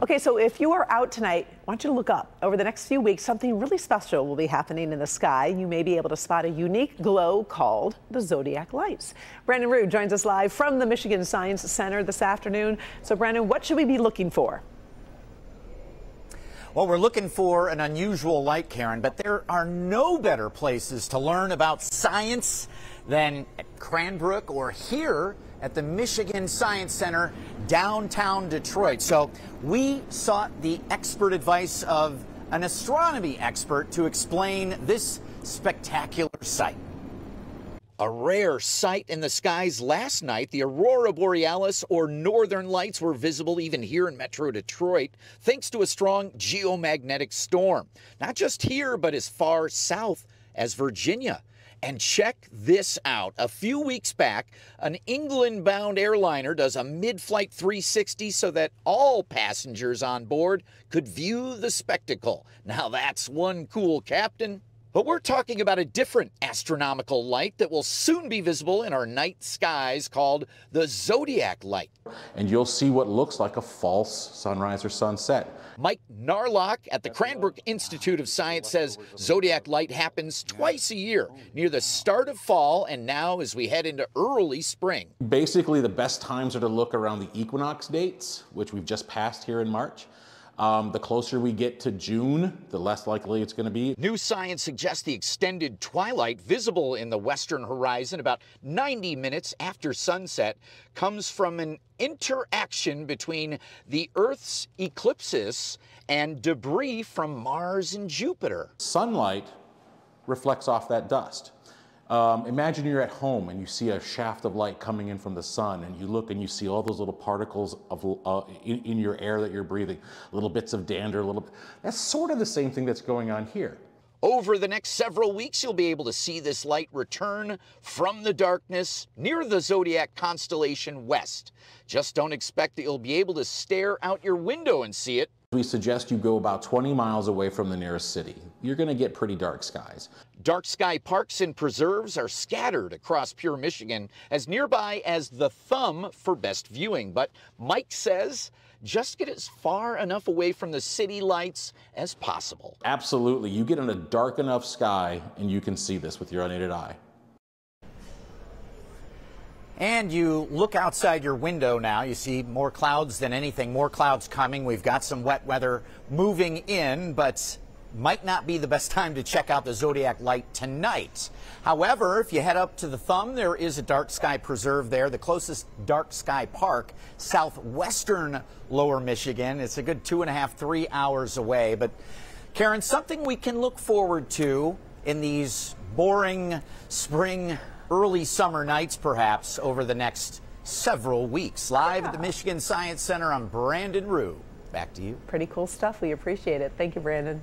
Okay, so if you are out tonight, I want you to look up. Over the next few weeks, something really special will be happening in the sky. You may be able to spot a unique glow called the zodiac lights. Brandon Roux joins us live from the Michigan Science Center this afternoon. So, Brandon, what should we be looking for? Well, we're looking for an unusual light, Karen, but there are no better places to learn about science than at Cranbrook or here at the Michigan Science Center, downtown Detroit. So we sought the expert advice of an astronomy expert to explain this spectacular sight. A rare sight in the skies last night, the aurora borealis or northern lights were visible even here in metro Detroit thanks to a strong geomagnetic storm. Not just here, but as far south as Virginia. And check this out. A few weeks back, an England bound airliner does a mid flight 360 so that all passengers on board could view the spectacle. Now, that's one cool captain. But we're talking about a different astronomical light that will soon be visible in our night skies called the zodiac light. And you'll see what looks like a false sunrise or sunset. Mike Narlock at the Cranbrook Institute of Science says zodiac light happens twice a year near the start of fall and now as we head into early spring. Basically, the best times are to look around the equinox dates, which we've just passed here in March. Um, the closer we get to June, the less likely it's going to be. New science suggests the extended twilight visible in the western horizon about 90 minutes after sunset comes from an interaction between the Earth's eclipses and debris from Mars and Jupiter. Sunlight reflects off that dust. Um, imagine you're at home and you see a shaft of light coming in from the sun and you look and you see all those little particles of, uh, in, in, your air that you're breathing, little bits of dander, little, that's sort of the same thing that's going on here. Over the next several weeks, you'll be able to see this light return from the darkness near the zodiac constellation west. Just don't expect that you'll be able to stare out your window and see it we suggest you go about 20 miles away from the nearest city. You're going to get pretty dark skies. Dark sky parks and preserves are scattered across pure Michigan, as nearby as the thumb for best viewing. But Mike says just get as far enough away from the city lights as possible. Absolutely. You get in a dark enough sky and you can see this with your unaided eye. And you look outside your window now, you see more clouds than anything, more clouds coming. We've got some wet weather moving in, but might not be the best time to check out the zodiac light tonight. However, if you head up to the thumb, there is a dark sky preserve there, the closest dark sky park, southwestern lower Michigan. It's a good two and a half, three hours away. But Karen, something we can look forward to in these boring spring early summer nights, perhaps, over the next several weeks. Live yeah. at the Michigan Science Center, I'm Brandon Roux. Back to you. Pretty cool stuff. We appreciate it. Thank you, Brandon.